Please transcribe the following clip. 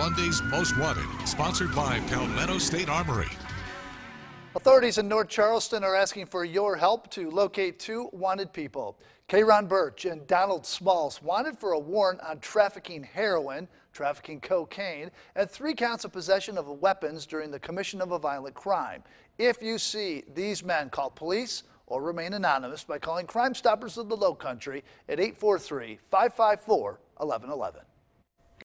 Monday's Most Wanted, sponsored by Palmetto State Armory. Authorities in North Charleston are asking for your help to locate two wanted people. Kayron Birch and Donald Smalls wanted for a warrant on trafficking heroin, trafficking cocaine, and three counts of possession of weapons during the commission of a violent crime. If you see these men, call police or remain anonymous by calling Crime Stoppers of the Low Country at 843 554 1111.